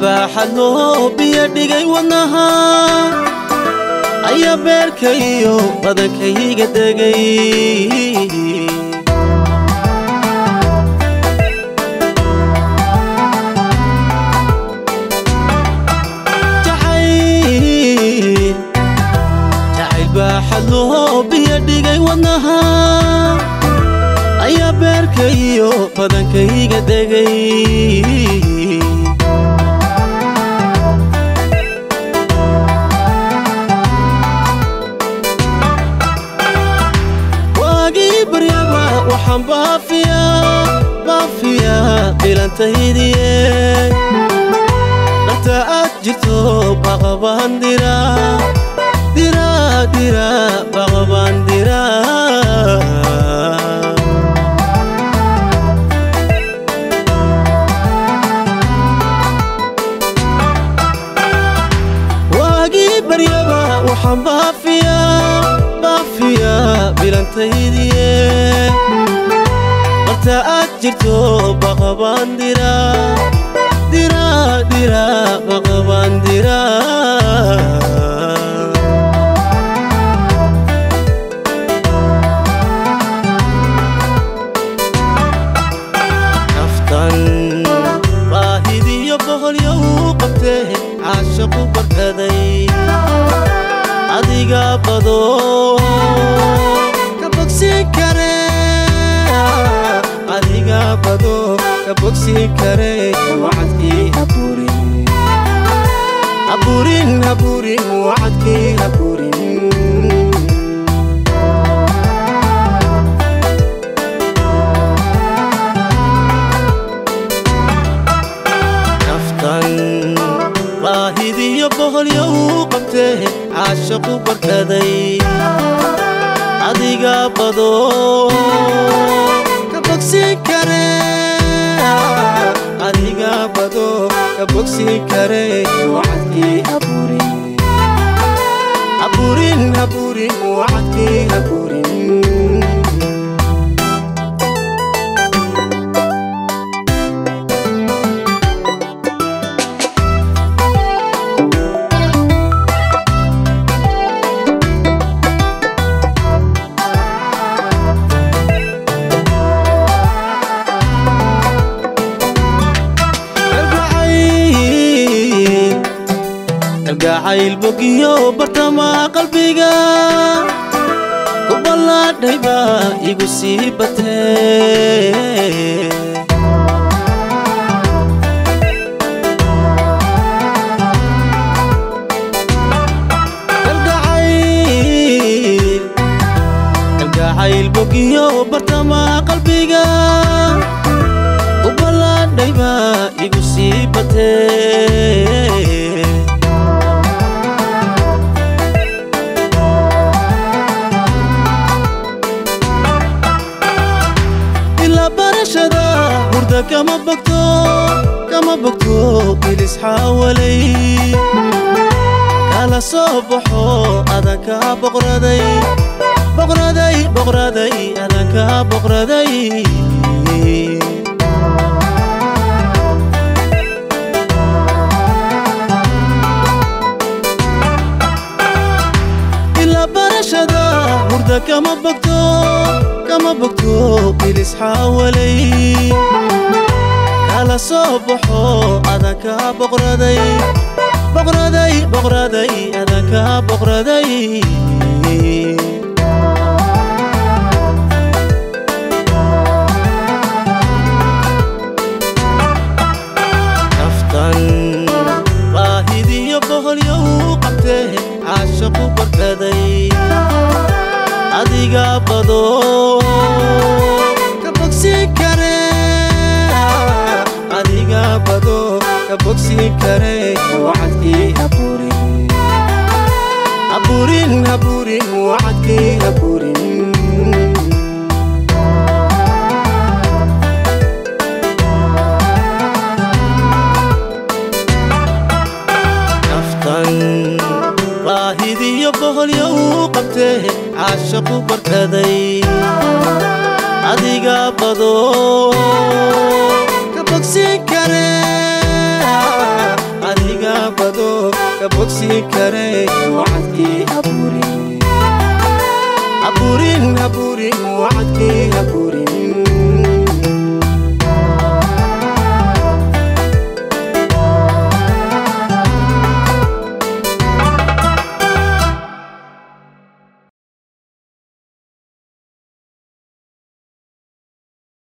madaxa loo biyadhigay wadnaha ayaa beerkaiyo badankayga degay biyadhigay wadnaha ayaa beerkaiyo badankayga degay ilanta hidiye dhanta aad jirto baqabaan dira dira dira baqabaan dira waagii baryaba waxaan baafiyaa baafiyaa bilanta hidiye inta aad jirto baqabandira naftan baahidiyo boqolyo uu qabtee caashaqu barkaday adiga bado كبوكسي كريك وعدكي هبورين هبورين هبورين وعدكي هبورين نفتن راهدي يبهل يوقبته عاشق بركدي أديق بدو ka bogsi kareyo cadkii haburin haburin haburin magacayl bogiyo bartama qalbiga ku ballaadhay baa igu sii batee gacayl bogiyo bartama qalbiga ku ballaadhay baa igu sii batee شدا مردا كما بكتو كما بكتو إليس حاولي كلا صبحو أنا كبقردي بقردي بقردي أنا كبقردي إلا برشدا مردا كما بكتو ربكو ilis xaawalay kala soo baxo adan kaa boqraday boqraday boqraday adan kaa boqraday naftan baahidiyo boqolyo uu qabtee caashaqu barkaday adiga badoo كري وعدكي أبورين أبورين أبورين وعدكي أبورين أفطن راهدي يبهل يوقبته عاشق بركضي أديق بدو